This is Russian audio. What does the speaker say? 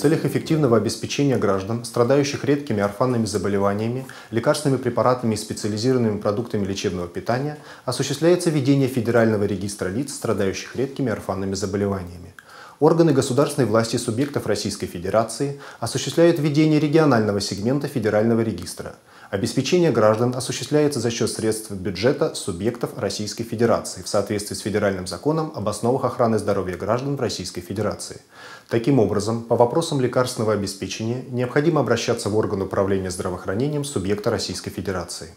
целях эффективного обеспечения граждан, страдающих редкими орфанными заболеваниями, лекарственными препаратами и специализированными продуктами лечебного питания, осуществляется ведение Федерального регистра лиц, страдающих редкими орфанными заболеваниями. Органы государственной власти субъектов Российской Федерации осуществляют ведение регионального сегмента Федерального регистра. Обеспечение граждан осуществляется за счет средств бюджета субъектов Российской Федерации в соответствии с Федеральным законом об основах охраны здоровья граждан в Российской Федерации. Таким образом, по вопросам лекарственного обеспечения необходимо обращаться в орган управления здравоохранением субъекта Российской Федерации.